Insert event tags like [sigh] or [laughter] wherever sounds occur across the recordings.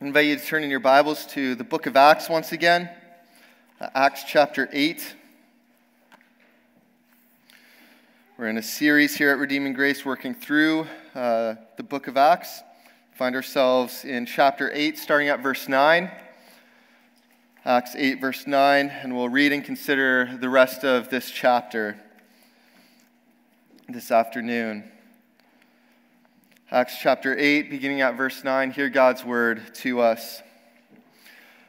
I invite you to turn in your Bibles to the book of Acts once again, Acts chapter 8. We're in a series here at Redeeming Grace working through uh, the book of Acts. Find ourselves in chapter 8, starting at verse 9. Acts 8, verse 9, and we'll read and consider the rest of this chapter this afternoon. Acts chapter 8, beginning at verse 9, hear God's word to us.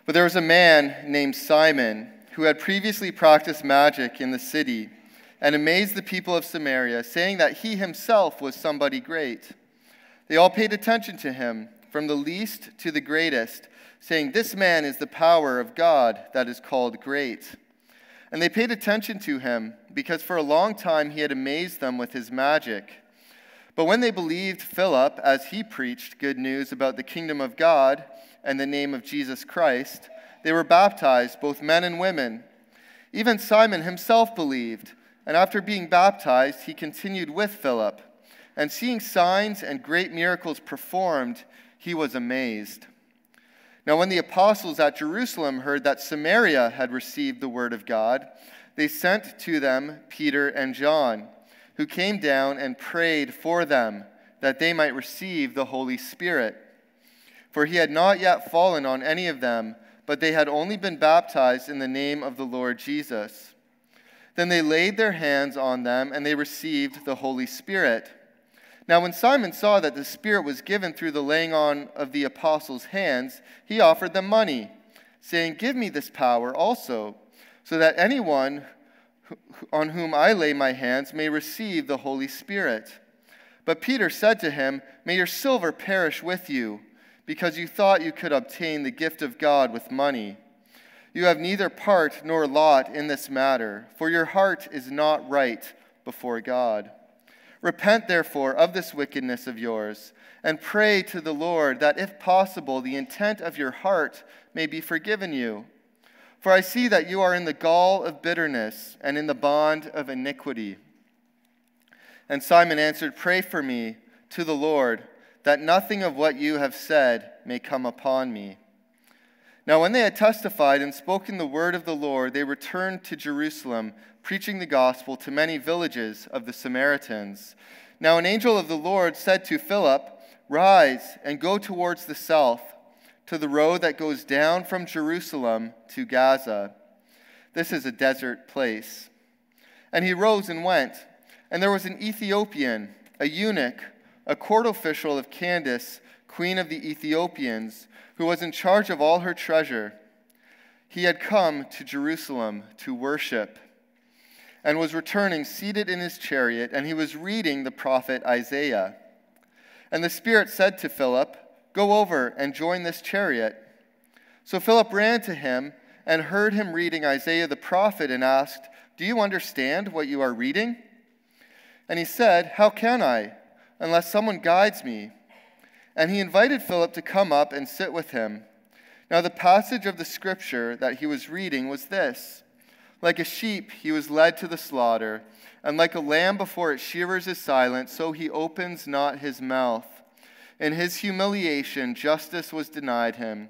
But there was a man named Simon who had previously practiced magic in the city and amazed the people of Samaria, saying that he himself was somebody great. They all paid attention to him, from the least to the greatest, saying, This man is the power of God that is called great. And they paid attention to him because for a long time he had amazed them with his magic. But when they believed Philip as he preached good news about the kingdom of God and the name of Jesus Christ, they were baptized, both men and women. Even Simon himself believed, and after being baptized, he continued with Philip. And seeing signs and great miracles performed, he was amazed. Now, when the apostles at Jerusalem heard that Samaria had received the word of God, they sent to them Peter and John who came down and prayed for them that they might receive the Holy Spirit. For he had not yet fallen on any of them, but they had only been baptized in the name of the Lord Jesus. Then they laid their hands on them, and they received the Holy Spirit. Now, when Simon saw that the Spirit was given through the laying on of the apostles' hands, he offered them money, saying, Give me this power also, so that anyone on whom I lay my hands may receive the Holy Spirit. But Peter said to him, May your silver perish with you, because you thought you could obtain the gift of God with money. You have neither part nor lot in this matter, for your heart is not right before God. Repent, therefore, of this wickedness of yours, and pray to the Lord that, if possible, the intent of your heart may be forgiven you. For I see that you are in the gall of bitterness and in the bond of iniquity. And Simon answered, Pray for me to the Lord, that nothing of what you have said may come upon me. Now, when they had testified and spoken the word of the Lord, they returned to Jerusalem, preaching the gospel to many villages of the Samaritans. Now, an angel of the Lord said to Philip, Rise and go towards the south to the road that goes down from Jerusalem to Gaza. This is a desert place. And he rose and went. And there was an Ethiopian, a eunuch, a court official of Candace, queen of the Ethiopians, who was in charge of all her treasure. He had come to Jerusalem to worship and was returning seated in his chariot, and he was reading the prophet Isaiah. And the Spirit said to Philip, Go over and join this chariot. So Philip ran to him and heard him reading Isaiah the prophet and asked, Do you understand what you are reading? And he said, How can I, unless someone guides me? And he invited Philip to come up and sit with him. Now, the passage of the scripture that he was reading was this Like a sheep, he was led to the slaughter, and like a lamb before its shearers is silent, so he opens not his mouth. In his humiliation, justice was denied him.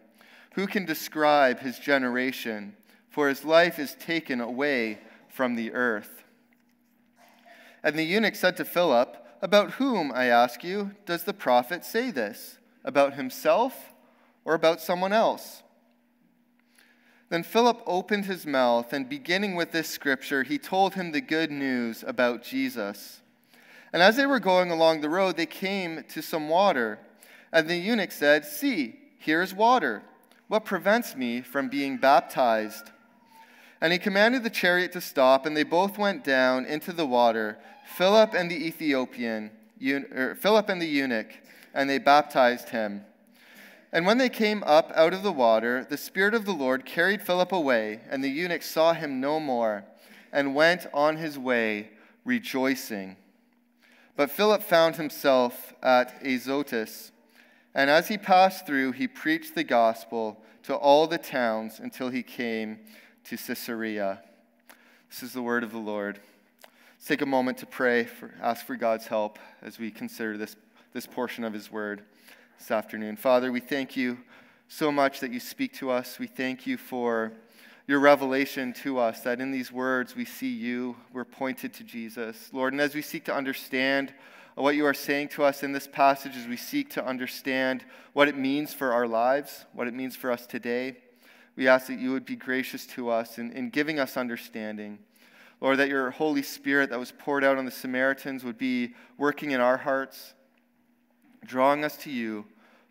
Who can describe his generation? For his life is taken away from the earth. And the eunuch said to Philip, About whom, I ask you, does the prophet say this? About himself or about someone else? Then Philip opened his mouth, and beginning with this scripture, he told him the good news about Jesus. And as they were going along the road, they came to some water. And the eunuch said, See, here is water. What prevents me from being baptized? And he commanded the chariot to stop, and they both went down into the water, Philip and the Ethiopian, er, Philip and the eunuch, and they baptized him. And when they came up out of the water, the Spirit of the Lord carried Philip away, and the eunuch saw him no more, and went on his way rejoicing. But Philip found himself at Azotus. And as he passed through, he preached the gospel to all the towns until he came to Caesarea. This is the word of the Lord. Let's take a moment to pray, for, ask for God's help as we consider this, this portion of his word this afternoon. Father, we thank you so much that you speak to us. We thank you for your revelation to us, that in these words we see you, we're pointed to Jesus. Lord, and as we seek to understand what you are saying to us in this passage, as we seek to understand what it means for our lives, what it means for us today, we ask that you would be gracious to us in, in giving us understanding. Lord, that your Holy Spirit that was poured out on the Samaritans would be working in our hearts, drawing us to you,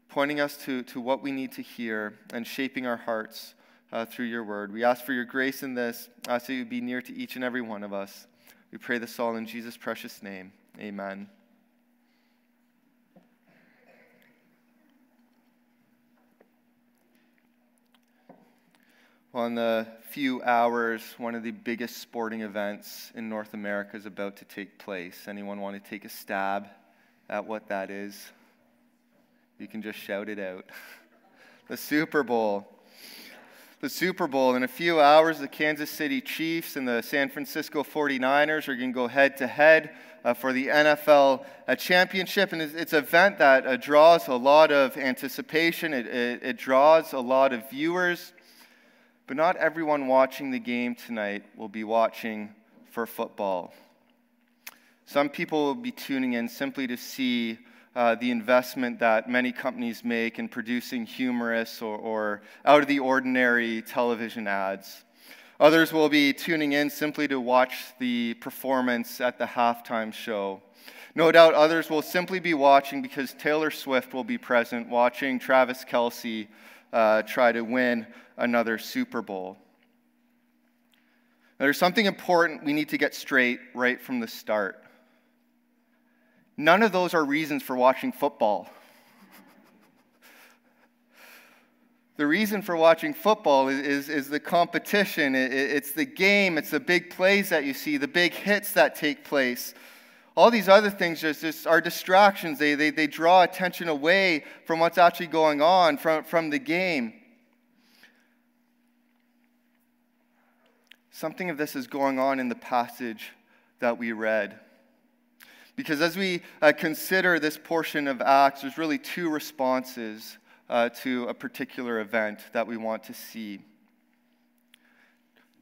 pointing us to, to what we need to hear, and shaping our hearts uh, through your word. We ask for your grace in this. That you be near to each and every one of us. We pray this all in Jesus' precious name. Amen. Well, in the few hours, one of the biggest sporting events in North America is about to take place. Anyone want to take a stab at what that is? You can just shout it out. [laughs] the Super Bowl the Super Bowl. In a few hours, the Kansas City Chiefs and the San Francisco 49ers are going to go head to head uh, for the NFL uh, championship. And it's, an event that uh, draws a lot of anticipation, it, it, it draws a lot of viewers. But not everyone watching the game tonight will be watching for football. Some people will be tuning in simply to see uh, the investment that many companies make in producing humorous or, or out of the ordinary television ads. Others will be tuning in simply to watch the performance at the halftime show. No doubt others will simply be watching because Taylor Swift will be present, watching Travis Kelce uh, try to win another Super Bowl. There's something important we need to get straight right from the start. None of those are reasons for watching football. the reason for watching football is, is, is the competition, it, it's the game, it's the big plays that you see, the big hits that take place. All these other things just, just are distractions. They, they, they draw attention away from what's actually going on, from, from the game. Something of this is going on in the passage that we read. Because as we uh, consider this portion of Acts, there's really two responses uh, to a particular event that we want to see.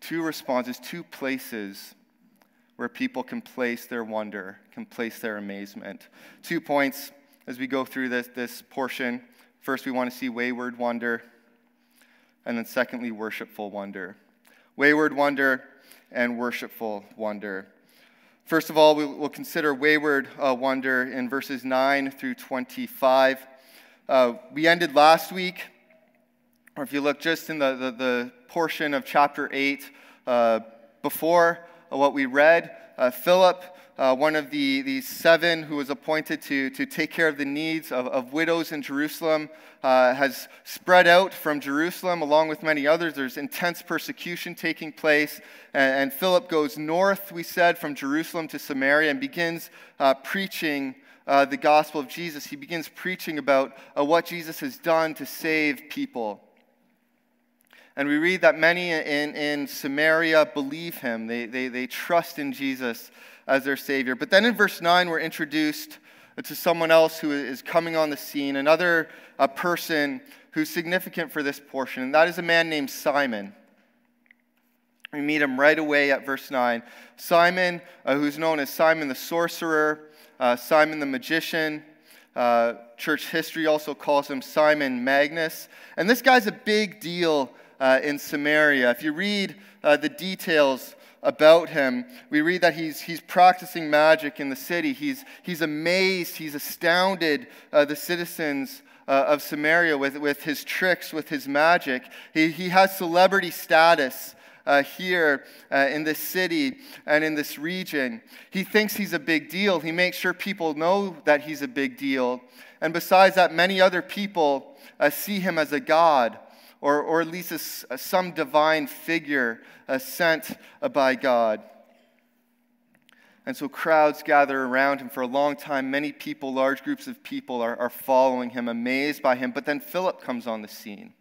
Two responses, two places where people can place their wonder, can place their amazement. Two points as we go through this, this portion. First, we want to see wayward wonder, and then secondly, worshipful wonder. Wayward wonder and worshipful wonder. First of all, we'll consider wayward uh, wonder in verses 9 through 25. Uh, we ended last week, or if you look just in the, the, the portion of chapter 8 uh, before what we read, uh, Philip uh, one of the, the seven who was appointed to, to take care of the needs of, of widows in Jerusalem, uh, has spread out from Jerusalem along with many others. There's intense persecution taking place. And, and Philip goes north, we said, from Jerusalem to Samaria and begins uh, preaching. Uh, the gospel of Jesus. He begins preaching about uh, what Jesus has done to save people. And we read that many in, in Samaria believe him. They, they, they trust in Jesus as their Savior. But then in verse 9, we're introduced to someone else who is coming on the scene, another a person who's significant for this portion, and that is a man named Simon. We meet him right away at verse 9. Simon, uh, who's known as Simon the sorcerer, uh, Simon the magician. Uh, church history also calls him Simon Magus. And this guy's a big deal uh, in Samaria. If you read uh, the details about him, we read that he's, he's practicing magic in the city. He's, he's amazed, he's astounded uh, the citizens uh, of Samaria with, with his tricks, with his magic. He, he has celebrity status. Uh, here uh, in this city and in this region. He thinks he's a big deal. He makes sure people know that he's a big deal. And besides that, many other people uh, see him as a god or, or at least a, a, some divine figure sent by God. And so crowds gather around him for a long time. Many people, large groups of people, are, are following him, amazed by him. But then Philip comes on the scene.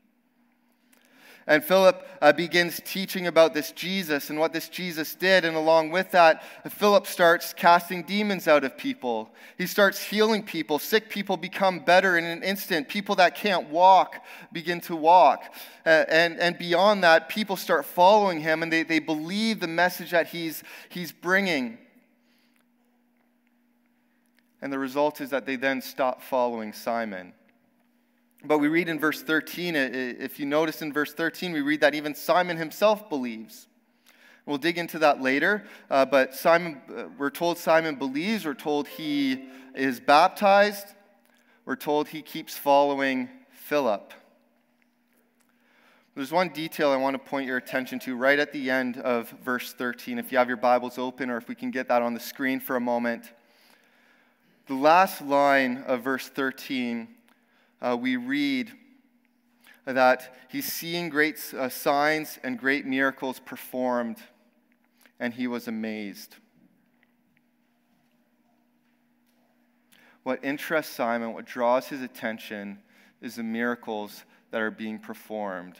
And Philip uh, begins teaching about this Jesus and what this Jesus did. And along with that, Philip starts casting demons out of people. He starts healing people. Sick people become better in an instant. People that can't walk begin to walk. Uh, and, and beyond that, people start following him and they, they believe the message that he's, he's bringing. And the result is that they then stop following Simon. But we read in verse 13, if you notice in verse 13, we read that even Simon himself believes. We'll dig into that later, uh, but Simon, uh, we're told Simon believes, we're told he is baptized, we're told he keeps following Philip. There's one detail I want to point your attention to right at the end of verse 13. If you have your Bibles open, or if we can get that on the screen for a moment. The last line of verse 13 uh, we read that he's seeing great uh, signs and great miracles performed, and he was amazed. What interests Simon, what draws his attention, is the miracles that are being performed.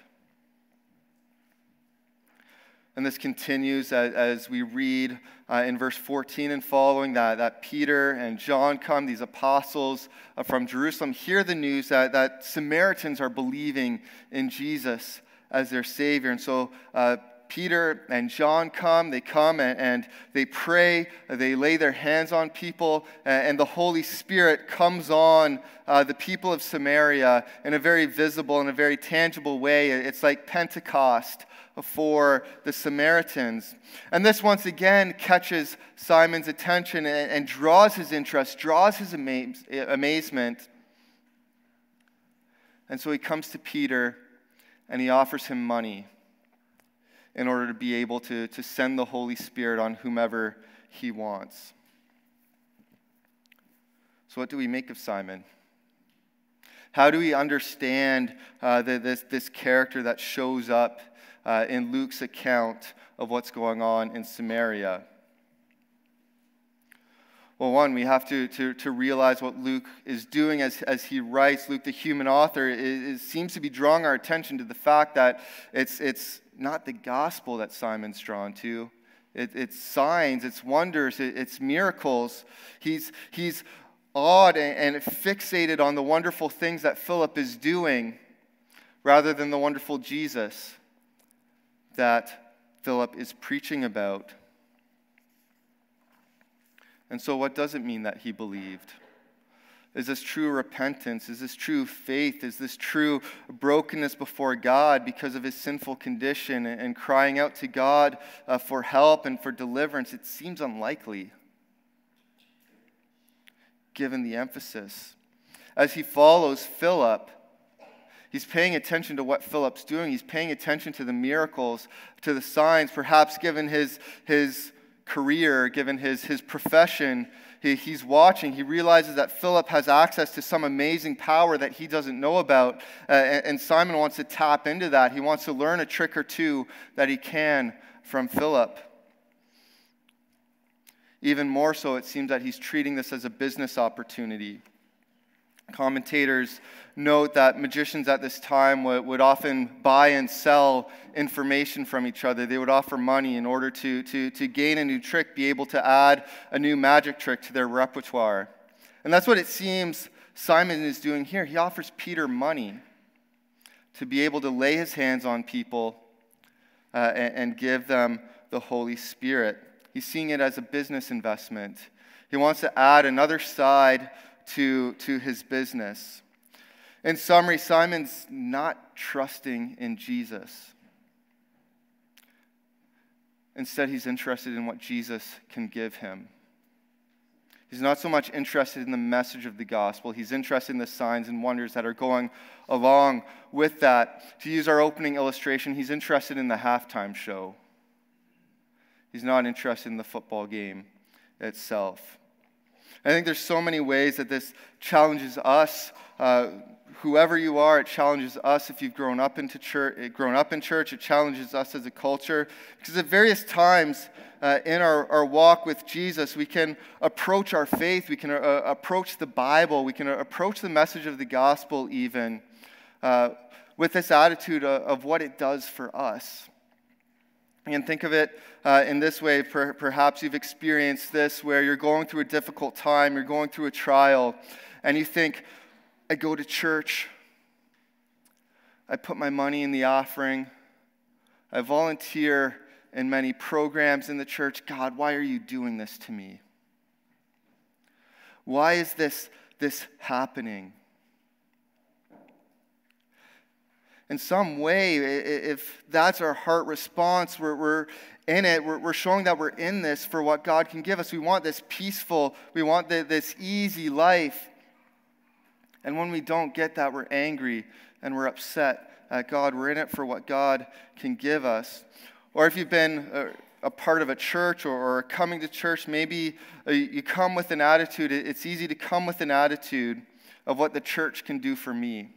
And this continues as, as we read uh, in verse 14 and following that, that Peter and John come, these apostles uh, from Jerusalem, hear the news that, that Samaritans are believing in Jesus as their Savior. And so uh, Peter and John come, they come and, and, they pray, they lay their hands on people, and the Holy Spirit comes on uh, the people of Samaria in a very visible and a very tangible way. It's like Pentecost for the Samaritans. And this once again catches Simon's attention and, and draws his interest, draws his amaze, amazement. And so he comes to Peter and he offers him money in order to be able to, to send the Holy Spirit on whomever he wants. So, what do we make of Simon? How do we understand uh, the, this, this character that shows up uh, in Luke's account of what's going on in Samaria? Well, one, we have to, to, to realize what Luke is doing as, as he writes. Luke, the human author, is, seems to be drawing our attention to the fact that it's, it's not the gospel that Simon's drawn to. It, it's signs, it's wonders, it, it's miracles. He's, he's awed and, and fixated on the wonderful things that Philip is doing rather than the wonderful Jesus that Philip is preaching about. And so, what does it mean that he believed? Is this true repentance? Is this true faith? Is this true brokenness before God because of his sinful condition and crying out to God uh, for help and for deliverance? It seems unlikely, given the emphasis. As he follows Philip, He's paying attention to what Philip's doing. He's paying attention to the miracles, to the signs. Perhaps given his, his career, given his, his profession, he, he's watching. He realizes that Philip has access to some amazing power that he doesn't know about. Uh, and, and Simon wants to tap into that. He wants to learn a trick or two that he can from Philip. Even more so, it seems that he's treating this as a business opportunity. Commentators note that magicians at this time would, would, often buy and sell information from each other. They would offer money in order to, to, to gain a new trick, be able to add a new magic trick to their repertoire. And that's what it seems Simon is doing here. He offers Peter money to be able to lay his hands on people uh, and, and give them the Holy Spirit. He's seeing it as a business investment. He wants to add another side to, to his business. In summary, Simon's not trusting in Jesus. Instead, he's interested in what Jesus can give him. He's not so much interested in the message of the gospel. He's interested in the signs and wonders that are going along with that. To use our opening illustration, he's interested in the halftime show. He's not interested in the football game itself. I think there's so many ways that this challenges us. Uh, whoever you are, it challenges us if you've grown up into church. Eh, grown up in church, it challenges us as a culture because at various times uh, in our, our walk with Jesus, we can approach our faith, we can uh, approach the Bible, we can approach the message of the gospel even uh, with this attitude of, of what it does for us. And think of it uh, in this way. Per, perhaps you've experienced this where you're going through a difficult time, you're going through a trial, and you think, I go to church, I put my money in the offering, I volunteer in many programs in the church. God, why are you doing this to me? Why is this, this happening? In some way, if that's our heart response, we're, we're in it, we're, we're, showing that we're in this for what God can give us. We want this peaceful, we want the, this easy life. And when we don't get that, we're angry and we're upset at God. We're in it for what God can give us. Or if you've been uh, a part of a church or, or coming to church, maybe uh, you come with an attitude. It's easy to come with an attitude of what the church can do for me.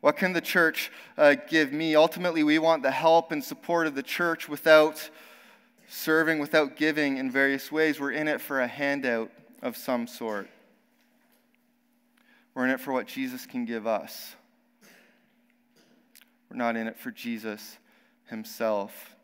What can the church uh, give me? Ultimately, we want the help and support of the church without serving, without giving in various ways. We're in it for a handout of some sort. We're in it for what Jesus can give us. We're not in it for Jesus himself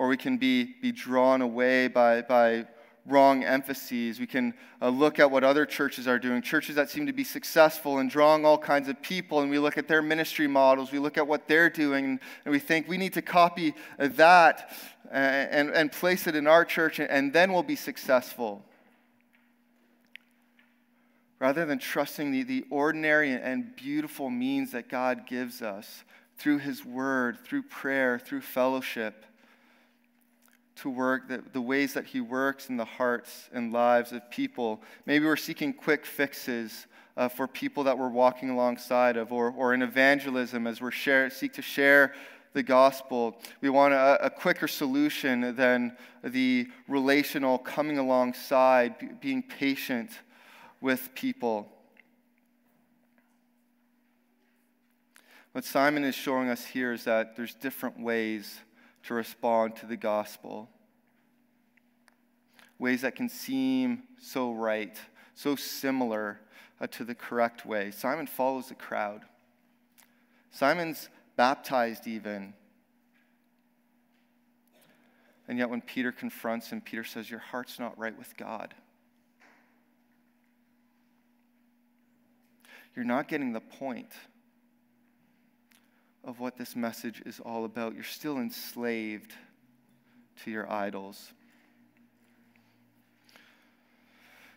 or we can be, be drawn away by, by wrong emphases. We can uh, look at what other churches are doing, churches that seem to be successful and drawing all kinds of people, and we look at their ministry models, we look at what they're doing, and we think we need to copy that and, and, and place it in our church, and then we'll be successful. Rather than trusting the, the ordinary and beautiful means that God gives us through His Word, through prayer, through fellowship to work, the, the ways that He works in the hearts and lives of people. Maybe we're seeking quick fixes uh, for people that we're walking alongside of, or, or in evangelism as we seek to share the gospel. We want a, a, quicker solution than the relational coming alongside, being patient with people. What Simon is showing us here is that there's different ways to respond to the gospel. Ways that can seem so right, so similar uh, to the correct way. Simon follows the crowd. Simon's baptized even. And yet, when Peter confronts him, Peter says, Your heart's not right with God. You're not getting the point of what this message is all about. You're still enslaved to your idols.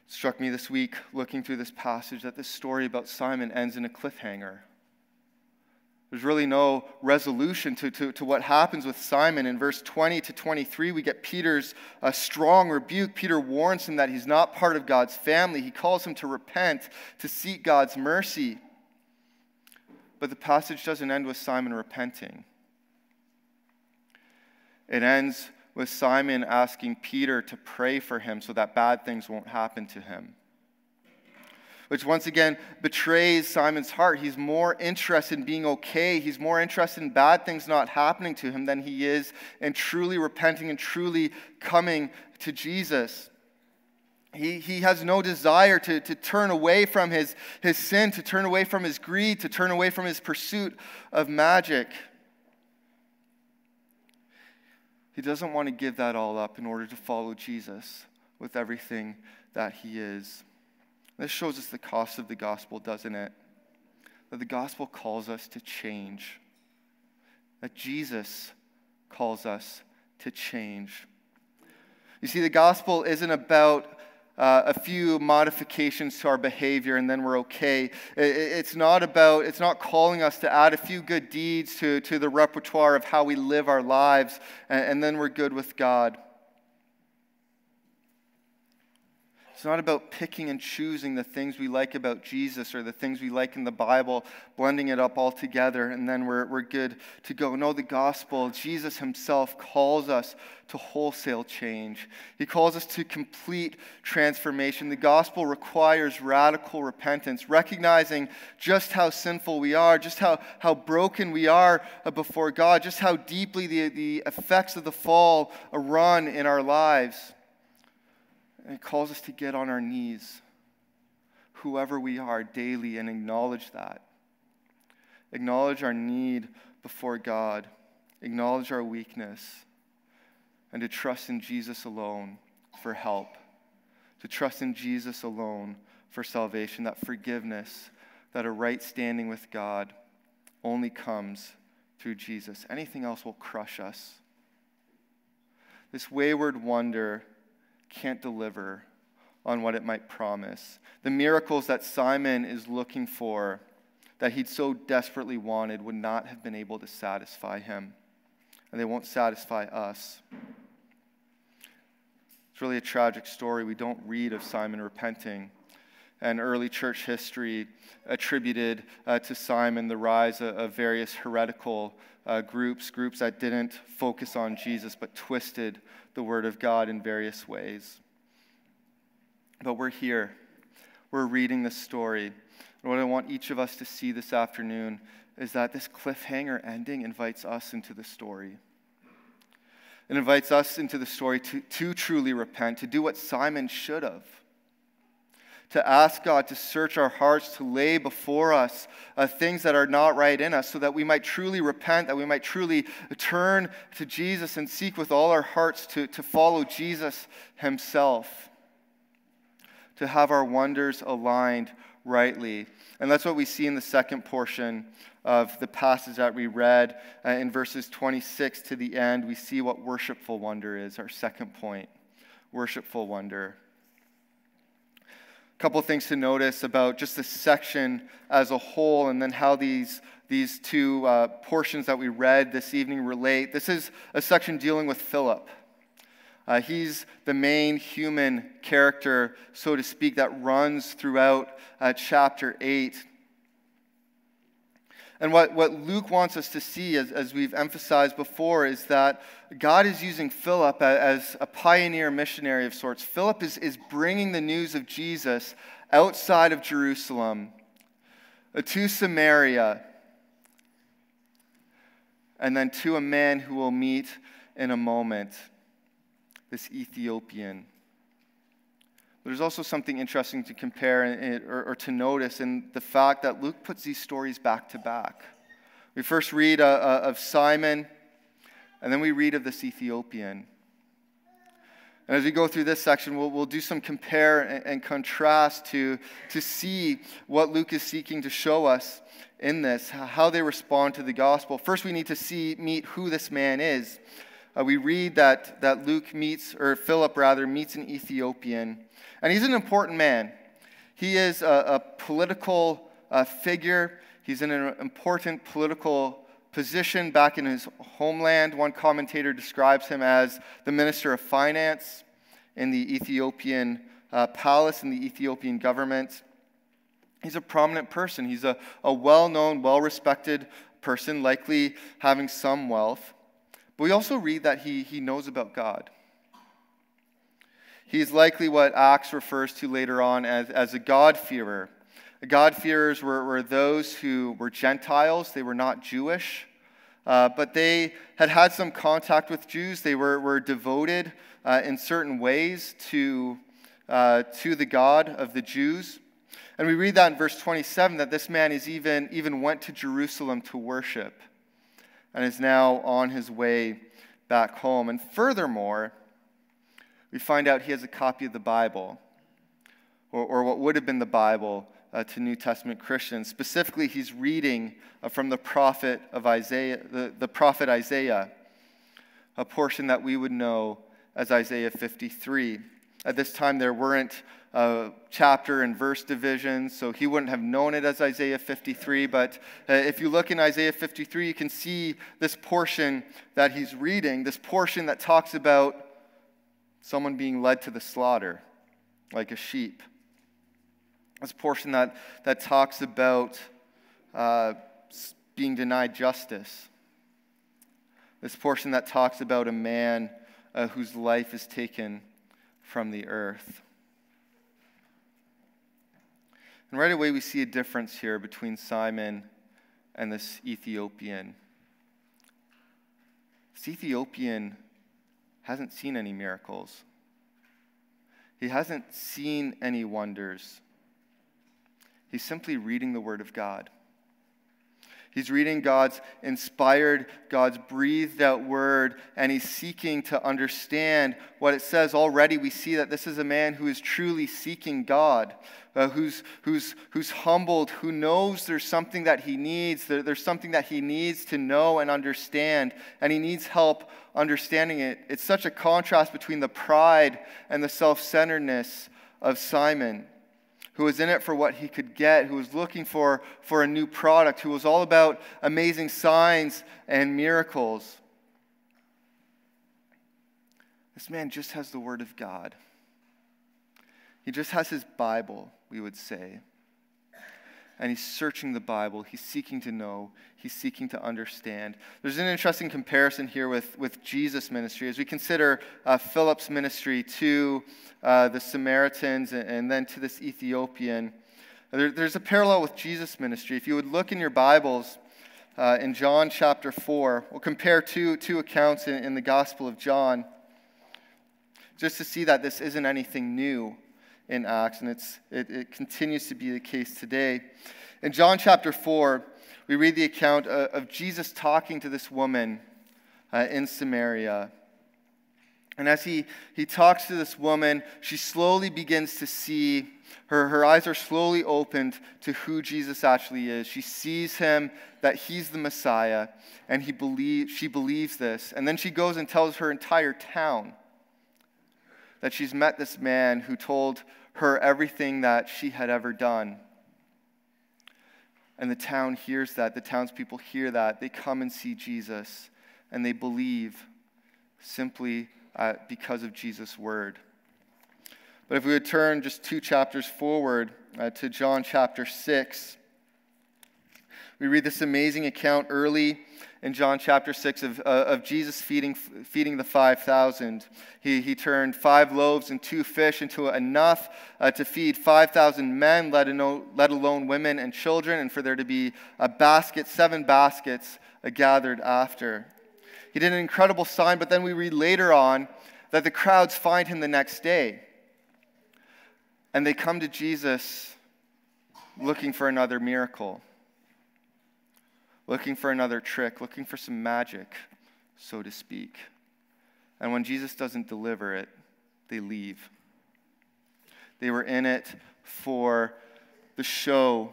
It struck me this week looking through this passage that this story about Simon ends in a cliffhanger. There's really no resolution to, to, to what happens with Simon. In verse 20 to 23, we get Peter's uh, strong rebuke. Peter warns him that he's not part of God's family. He calls him to repent, to seek God's mercy. But the passage doesn't end with Simon repenting. It ends with Simon asking Peter to pray for him so that bad things won't happen to him. Which once again betrays Simon's heart. He's more interested in being okay. He's more interested in bad things not happening to him than he is in truly repenting and truly coming to Jesus. He, he has no desire to, to turn away from his, his sin, to turn away from his greed, to turn away from his pursuit of magic. He doesn't want to give that all up in order to follow Jesus with everything that he is. This shows us the cost of the gospel, doesn't it? That the gospel calls us to change, that Jesus calls us to change. You see, the gospel isn't about uh, a few modifications to our behavior and then we're okay. it's not about, it's not calling us to add a few good deeds to, to the repertoire of how we live our lives and, and then we're good with God. It's not about picking and choosing the things we like about Jesus or the things we like in the Bible, blending it up all together, and then we're, we're good to go. No, the gospel, Jesus himself calls us to wholesale change. He calls us to complete transformation. The gospel requires radical repentance, recognizing just how sinful we are, just how, how broken we are before God, just how deeply the, the effects of the fall run in our lives. And it calls us to get on our knees, whoever we are, daily, and acknowledge that. acknowledge our need before God, acknowledge our weakness, and to trust in Jesus alone for help, to trust in Jesus alone for salvation, that forgiveness, that a right standing with God only comes through Jesus. Anything else will crush us. This wayward wonder can't deliver on what it might promise. The miracles that Simon is looking for, that he'd so desperately wanted, would not have been able to satisfy him. And they won't satisfy us. It's really a tragic story. We don't read of Simon repenting. And early church history attributed uh, to Simon the rise of, of various heretical uh, groups, groups that didn't focus on Jesus but twisted the word of God in various ways. But we're here. We're reading this story. And what I want each of us to see this afternoon is that this cliffhanger ending invites us into the story. It invites us into the story to, to truly repent, to do what Simon should have to ask God to search our hearts, to lay before us uh, things that are not right in us, so that we might truly repent, that we might truly turn to Jesus and seek with all our hearts to, to follow Jesus Himself to have our wonders aligned rightly. And that's what we see in the second portion of the passage that we read uh, in verses 26 to the end. We see what worshipful wonder is, our second point worshipful wonder. Couple things to notice about just this section as a whole, and then how these, these two uh, portions that we read this evening relate. This is a section dealing with Philip. Uh, he's the main human character, so to speak, that runs throughout uh, chapter 8. And what, what Luke wants us to see, as, as we've emphasized before, is that God is using Philip as a pioneer missionary of sorts. Philip is, is bringing the news of Jesus outside of Jerusalem uh, to Samaria and then to a man who will meet in a moment this Ethiopian. There's also something interesting to compare or, to notice in the fact that Luke puts these stories back to back. We first read uh, uh, of Simon, and then we read of this Ethiopian. And as we go through this section, we'll, we'll do some compare and, and contrast to, to see what Luke is seeking to show us in this, how they respond to the gospel. First, we need to see, meet who this man is uh, we read that, that Luke meets, or Philip rather, meets an Ethiopian. And he's an important man. He is a, a political uh, figure, he's in an important political position back in his homeland. One commentator describes him as the minister of finance in the Ethiopian uh, palace, in the Ethiopian government. He's a prominent person. He's a, a well known, well respected person, likely having some wealth. But we also read that he, he knows about God. He's likely what Acts refers to later on as, as a God-fearer. God-fearers were, were those who were Gentiles, they were not Jewish, uh, but they had had some contact with Jews. They were, were devoted uh, in certain ways to, uh, to the God of the Jews. And we read that in verse 27 that this man is even, even went to Jerusalem to worship and is now on his way back home. And furthermore, we find out he has a copy of the Bible, or, or what would have been the Bible uh, to New Testament Christians. Specifically, he's reading uh, from the prophet of Isaiah, the, the prophet Isaiah, a portion that we would know as Isaiah 53. At this time, there weren't uh, chapter and verse divisions, so he wouldn't have known it as Isaiah 53. But uh, if you look in Isaiah 53, you can see this portion that he's reading, this portion that talks about someone being led to the slaughter like a sheep. This portion that, that talks about uh, being denied justice. This portion that talks about a man uh, whose life is taken from the earth. And right away, we see a difference here between Simon and this Ethiopian. This Ethiopian hasn't seen any miracles, he hasn't seen any wonders. He's simply reading the Word of God. He's reading God's inspired, God's breathed out word, and he's seeking to understand what it says. Already, we see that this is a man who is truly seeking God, uh, who's, who's, who's humbled, who knows there's something that he needs, there, there's something that he needs to know and understand, and he needs help understanding it. It's such a contrast between the pride and the self centeredness of Simon who was in it for what he could get, who was looking for, for a new product, who was all about amazing signs and miracles. This man just has the Word of God. He just has his Bible, we would say and he's searching the Bible. He's seeking to know. He's seeking to understand. There's an interesting comparison here with, with Jesus' ministry as we consider uh, Philip's ministry to uh, the Samaritans and, and, then to this Ethiopian. There, there's a parallel with Jesus' ministry. If you would look in your Bibles uh, in John chapter 4, we'll compare two, two accounts in, in the Gospel of John just to see that this isn't anything new in Acts, and it's, it, it continues to be the case today. In John chapter 4, we read the account of, Jesus talking to this woman uh, in Samaria. And as he, he talks to this woman, she slowly begins to see, her, her eyes are slowly opened to who Jesus actually is. She sees him, that he's the Messiah, and he believe, she believes this. And then she goes and tells her entire town that she's met this man who told her everything that she had ever done. And the town hears that. The townspeople hear that. They come and see Jesus, and they believe simply uh, because of Jesus' word. But if we would turn just two chapters forward uh, to John chapter 6, we read this amazing account early in John chapter 6 of, uh, of Jesus feeding, feeding the 5,000. He, he turned five loaves and two fish into enough uh, to feed 5,000 men, let alone, let alone women and children, and for there to be a basket, seven baskets uh, gathered after. He did an incredible sign, but then we read later on that the crowds find him the next day. And they come to Jesus looking for another miracle looking for another trick, looking for some magic, so to speak. And when Jesus doesn't deliver it, they leave. They were in it for the show,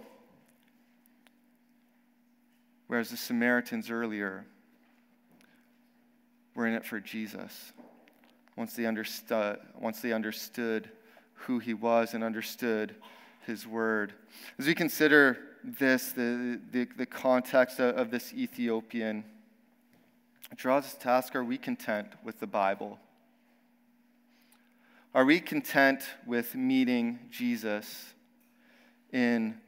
whereas the Samaritans earlier were in it for Jesus. Once they understood, once they understood who he was and understood his word. As we consider this, the, the, the context of, of this Ethiopian, draws us to ask are we content with the Bible? Are we content with meeting Jesus in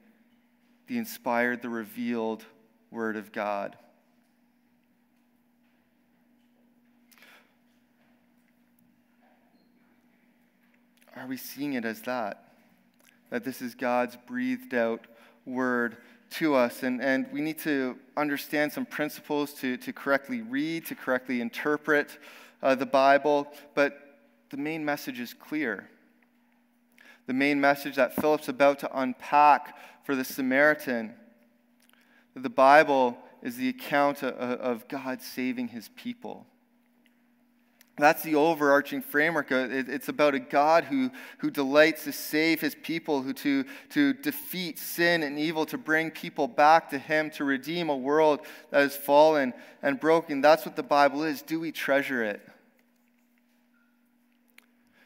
the inspired, the revealed Word of God? Are we seeing it as that? That this is God's breathed out word to us. And, and we need to understand some principles to, to correctly read, to correctly interpret uh, the Bible. But the main message is clear. The main message that Philip's about to unpack for the Samaritan the Bible is the account of, of God saving his people. That's the overarching framework. Uh, it's about a God who, who delights to save his people, who to, to defeat sin and evil, to bring people back to him, to redeem a world that is fallen and broken. That's what the Bible is. Do we treasure it?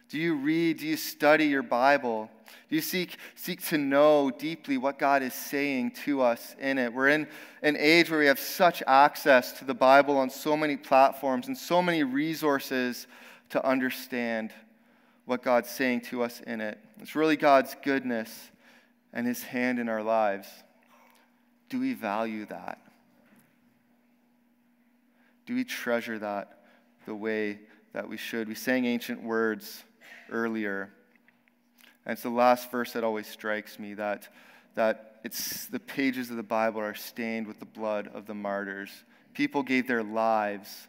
Do you read? Do you study your Bible? Do you seek, seek to know deeply what God is saying to us in it? We're in an age where we have such access to the Bible on so many platforms and so many resources to understand what God's saying to us in it. It's really God's goodness and His hand in our lives. Do we value that? Do we treasure that the way that we should? We sang ancient words earlier. And it's the last verse that always strikes me that, that it's the pages of the Bible are stained with the blood of the martyrs. People gave their lives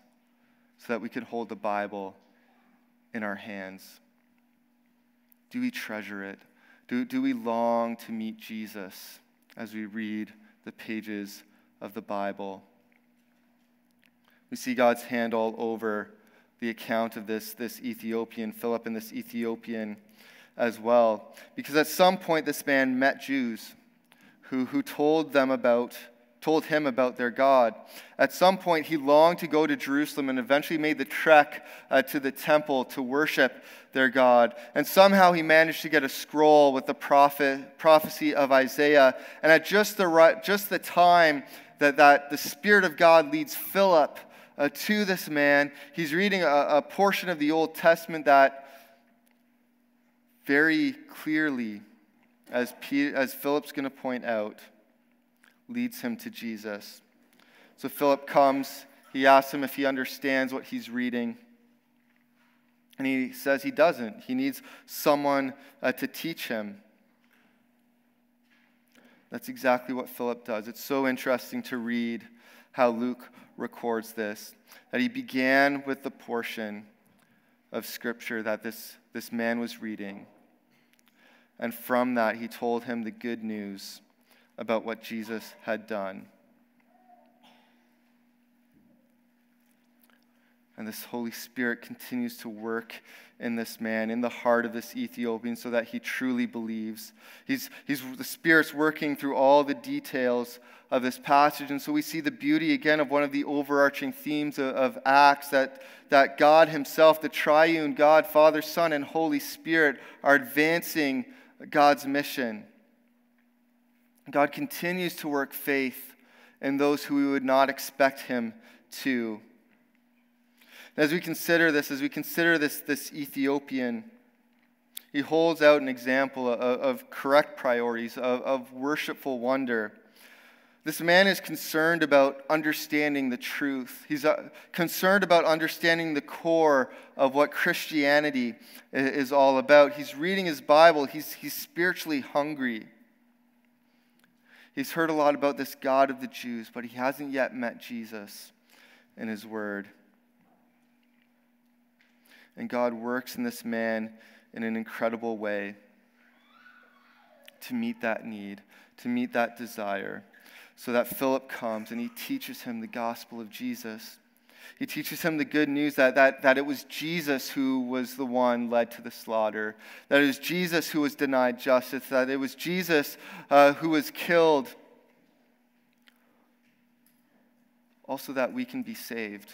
so that we could hold the Bible in our hands. Do we treasure it? Do, do we long to meet Jesus as we read the pages of the Bible. We see God's hand all over the account of this, this Ethiopian, Philip and this Ethiopian as well. Because at some point, this man met Jews who, who told them about told him about their God. At some point, he longed to go to Jerusalem and eventually made the trek uh, to the temple to worship their God. And somehow he managed to get a scroll with the prophet, prophecy of Isaiah. And at just the, right, just the time that, that the Spirit of God leads Philip uh, to this man, he's reading a, a portion of the Old Testament that very clearly, as, Peter, as Philip's going to point out, leads him to Jesus. So Philip comes, he asks him if he understands what he's reading. And he says he doesn't. He needs someone uh, to teach him. That's exactly what Philip does. It's so interesting to read how Luke records this that he began with the portion of Scripture that this, this man was reading. And from that, he told him the good news about what Jesus had done. And this Holy Spirit continues to work in this man, in the heart of this Ethiopian, so that he truly believes. He's, he's, the Spirit's working through all the details of this passage. And so we see the beauty again of one of the overarching themes of, of Acts that, that God Himself, the triune God, Father, Son, and Holy Spirit, are advancing God's mission. God continues to work faith in those who we would not expect Him to. As we consider this, as we consider this, this Ethiopian, he holds out an example of, of correct priorities, of, of worshipful wonder. This man is concerned about understanding the truth. He's uh, concerned about understanding the core of what Christianity is all about. He's reading his Bible, he's, he's spiritually hungry. He's heard a lot about this God of the Jews, but he hasn't yet met Jesus in his word. And God works in this man in an incredible way to meet that need, to meet that desire, so that Philip comes and he teaches him the gospel of Jesus. He teaches him the good news that, that, that it was Jesus who was the one led to the slaughter, that it was Jesus who was denied justice, that it was Jesus uh, who was killed, also that we can be saved.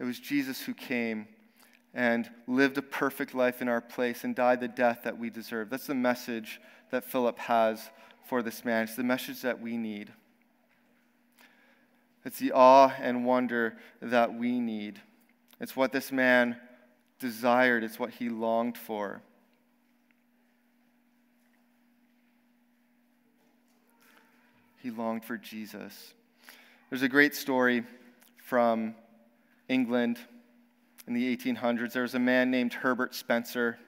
It was Jesus who came and lived a perfect life in our place and died the death that we deserve. That's the message that Philip has for this man. It's the message that we need. It's the awe and wonder that we need. It's what this man desired, it's what he longed for. He longed for Jesus. There's a great story from England in the 1800s. There was a man named Herbert Spencer.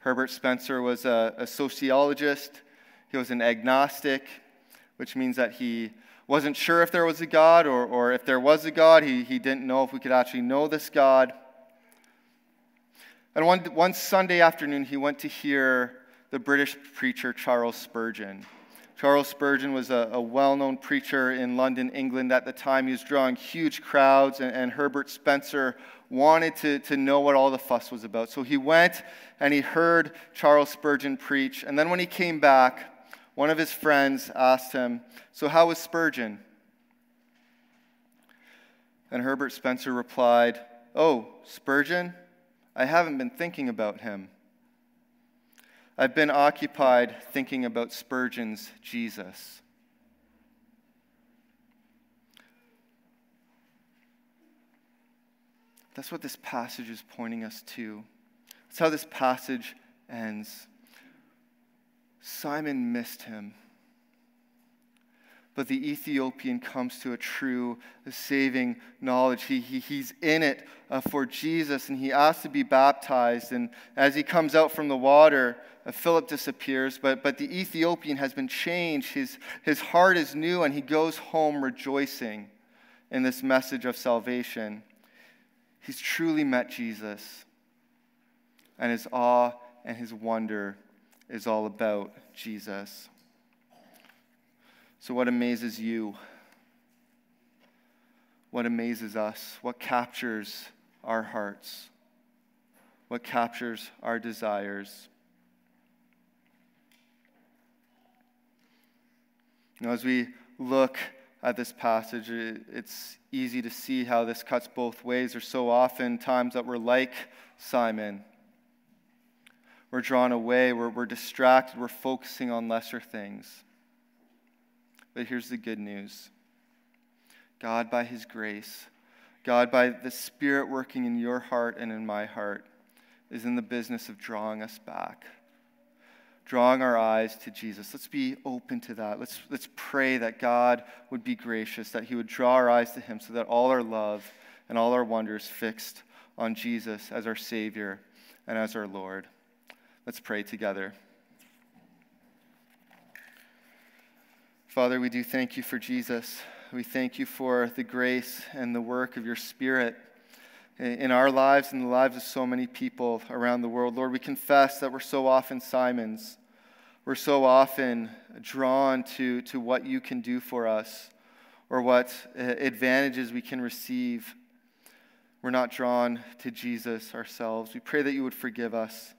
Herbert Spencer was a, a sociologist, he was an agnostic, which means that he wasn't sure if there was a God or, or if there was a God. He, he didn't know if we could actually know this God. And one, one Sunday afternoon, he went to hear the British preacher Charles Spurgeon. Charles Spurgeon was a, a well known preacher in London, England at the time. He was drawing huge crowds, and, and Herbert Spencer wanted to, to know what all the fuss was about. So he went and he heard Charles Spurgeon preach. And then when he came back, one of his friends asked him, So, how was Spurgeon? And Herbert Spencer replied, Oh, Spurgeon? I haven't been thinking about him. I've been occupied thinking about Spurgeon's Jesus. That's what this passage is pointing us to. That's how this passage ends. Simon missed him. But the Ethiopian comes to a true a saving knowledge. He, he, he's in it uh, for Jesus and he asks to be baptized. And as he comes out from the water, Philip disappears, but, but the Ethiopian has been changed. His, his heart is new, and he goes home rejoicing in this message of salvation. He's truly met Jesus, and his awe and his wonder is all about Jesus. So, what amazes you? What amazes us? What captures our hearts? What captures our desires? Now, as we look at this passage, it's easy to see how this cuts both ways. There's so often times that we're like Simon. We're drawn away, we're, we're distracted, we're focusing on lesser things. But here's the good news God, by His grace, God, by the Spirit working in your heart and in my heart, is in the business of drawing us back, drawing our eyes to Jesus. Let's be open to that. Let's, let's pray that God would be gracious, that He would draw our eyes to Him so that all our love and all our wonders fixed on Jesus as our Savior and as our Lord. Let's pray together. Father, we do thank you for Jesus. We thank you for the grace and the work of your Spirit in our lives and the lives of so many people around the world. Lord, we confess that we're so often Simons. We're so often drawn to, to what you can do for us or what uh, advantages we can receive. We're not drawn to Jesus ourselves. We pray that you would forgive us.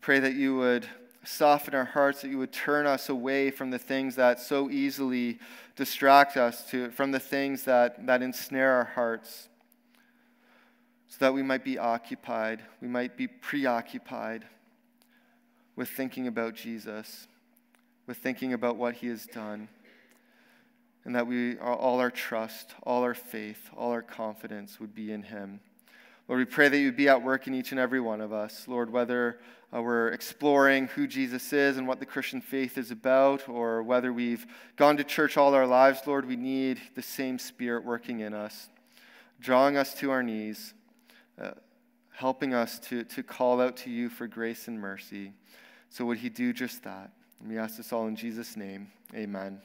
Pray that you would soften our hearts, that you would turn us away from the things that so easily distract us, to, from the things that, that ensnare our hearts, so that we might be occupied, we might be preoccupied with thinking about Jesus, with thinking about what he has done, and that we all our trust, all our faith, all our confidence would be in him. Lord, we pray that you be at work in each and every one of us. Lord, whether uh, we're exploring who Jesus is and what the Christian faith is about, or whether we've gone to church all our lives, Lord, we need the same Spirit working in us, drawing us to our knees, uh, helping us to, to call out to you for grace and mercy. So, would He do just that? And we ask this all in Jesus' name. Amen.